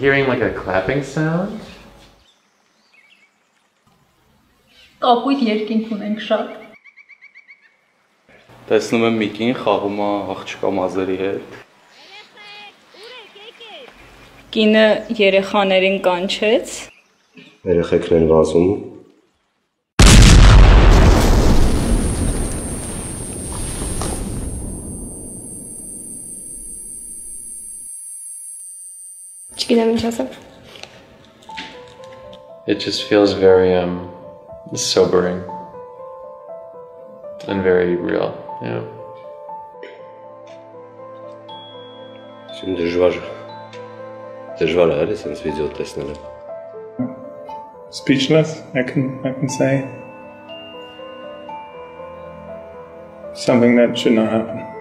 hearing like a clapping sound. Կապույտ երկինք ունենք շատ։ Տեսնում եմ մի կին խաղում է աղջկա մազերի հետ։ Կինը երեխաներին կանչեց։ Երեխեքն են վազում։ ile mi czasem? It just feels very um, sobering and very real. Yeah. Şimdi dejvar. Dejvar her isem svizotlesnere. Speechless, I can I can say. Something that should not happen.